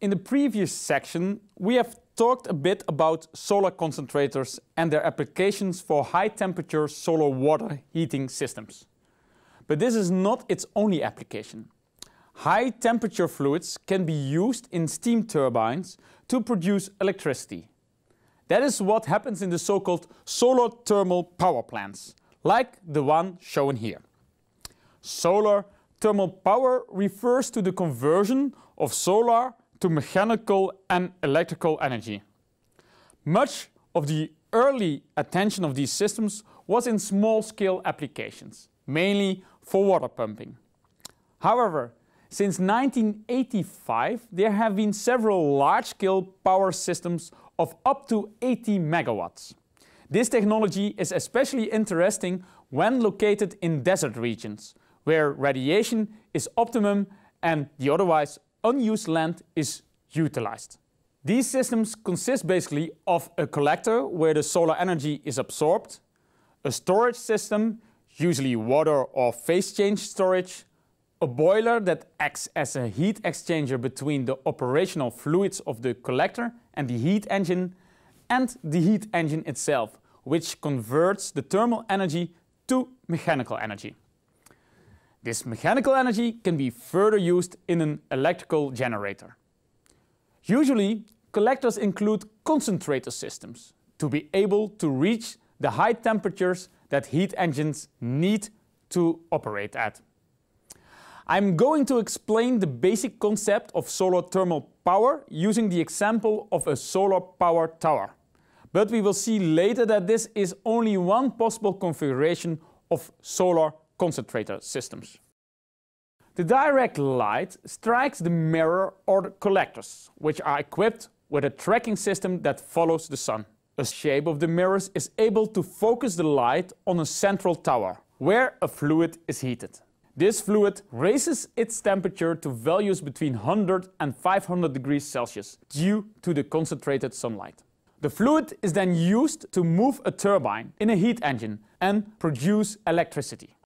In the previous section, we have talked a bit about solar concentrators and their applications for high temperature solar water heating systems. But this is not its only application. High temperature fluids can be used in steam turbines to produce electricity. That is what happens in the so-called solar thermal power plants, like the one shown here. Solar thermal power refers to the conversion of solar to mechanical and electrical energy. Much of the early attention of these systems was in small-scale applications, mainly for water pumping. However, since 1985, there have been several large-scale power systems of up to 80 megawatts. This technology is especially interesting when located in desert regions, where radiation is optimum and the otherwise unused land is utilized. These systems consist basically of a collector where the solar energy is absorbed, a storage system, usually water or phase change storage, a boiler that acts as a heat exchanger between the operational fluids of the collector and the heat engine, and the heat engine itself, which converts the thermal energy to mechanical energy. This mechanical energy can be further used in an electrical generator. Usually, collectors include concentrator systems to be able to reach the high temperatures that heat engines need to operate at. I'm going to explain the basic concept of solar thermal power using the example of a solar power tower. But we will see later that this is only one possible configuration of solar concentrator systems. The direct light strikes the mirror or the collectors, which are equipped with a tracking system that follows the sun. The shape of the mirrors is able to focus the light on a central tower, where a fluid is heated. This fluid raises its temperature to values between 100 and 500 degrees Celsius due to the concentrated sunlight. The fluid is then used to move a turbine in a heat engine and produce electricity.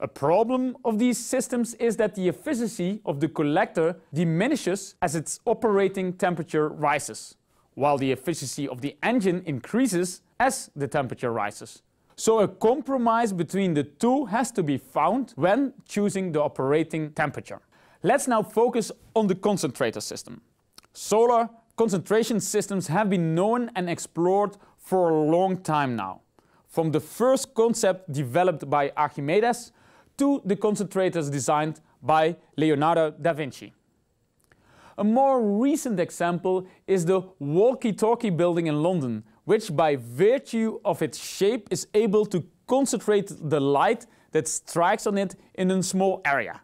A problem of these systems is that the efficiency of the collector diminishes as its operating temperature rises, while the efficiency of the engine increases as the temperature rises. So a compromise between the two has to be found when choosing the operating temperature. Let's now focus on the concentrator system. Solar concentration systems have been known and explored for a long time now. From the first concept developed by Archimedes to the concentrators designed by Leonardo da Vinci. A more recent example is the Walkie-Talkie building in London, which by virtue of its shape is able to concentrate the light that strikes on it in a small area.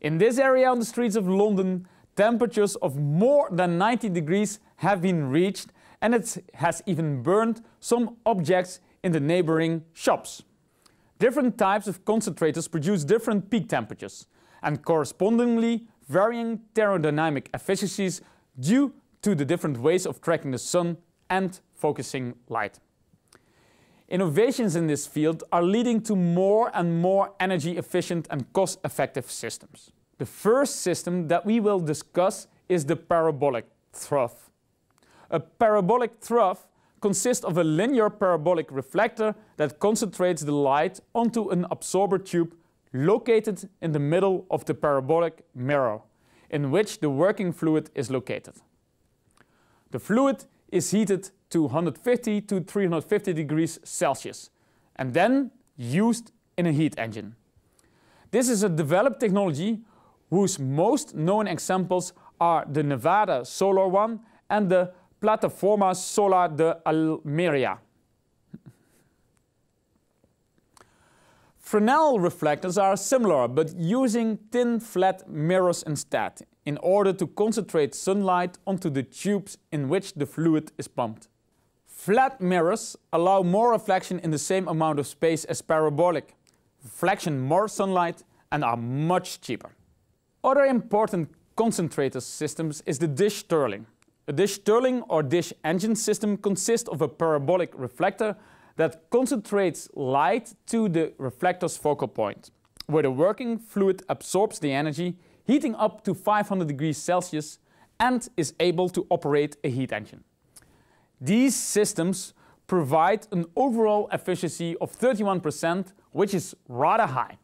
In this area on the streets of London, temperatures of more than 90 degrees have been reached and it has even burned some objects in the neighboring shops. Different types of concentrators produce different peak temperatures and correspondingly varying thermodynamic efficiencies due to the different ways of tracking the sun and focusing light. Innovations in this field are leading to more and more energy efficient and cost-effective systems. The first system that we will discuss is the parabolic trough. A parabolic trough consists of a linear parabolic reflector that concentrates the light onto an absorber tube located in the middle of the parabolic mirror, in which the working fluid is located. The fluid is heated to 150 to 350 degrees Celsius and then used in a heat engine. This is a developed technology whose most known examples are the Nevada Solar One and the Plataforma Solar de Almeria. Fresnel reflectors are similar, but using thin flat mirrors instead, in order to concentrate sunlight onto the tubes in which the fluid is pumped. Flat mirrors allow more reflection in the same amount of space as parabolic, reflection more sunlight and are much cheaper. Other important concentrator systems is the dish Stirling. A dish Stirling or dish engine system consists of a parabolic reflector that concentrates light to the reflector's focal point, where the working fluid absorbs the energy, heating up to 500 degrees Celsius and is able to operate a heat engine. These systems provide an overall efficiency of 31%, which is rather high.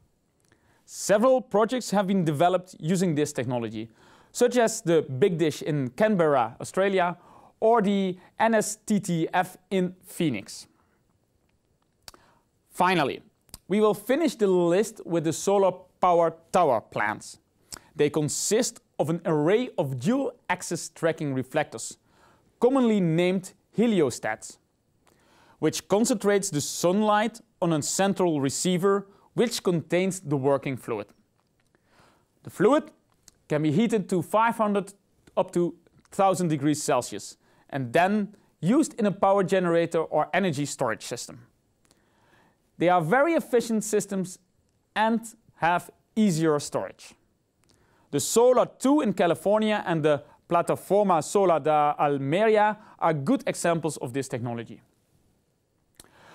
Several projects have been developed using this technology, such as the Big Dish in Canberra, Australia, or the NSTTF in Phoenix. Finally, we will finish the list with the solar power tower plants. They consist of an array of dual-axis tracking reflectors, commonly named heliostats, which concentrates the sunlight on a central receiver which contains the working fluid. The fluid can be heated to 500 up to 1000 degrees Celsius and then used in a power generator or energy storage system. They are very efficient systems and have easier storage. The Solar 2 in California and the Plataforma Solar de Almeria are good examples of this technology.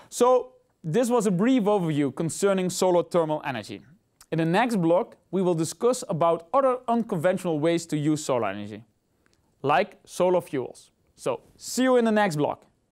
So this was a brief overview concerning solar thermal energy. In the next block, we will discuss about other unconventional ways to use solar energy, like solar fuels. So see you in the next block.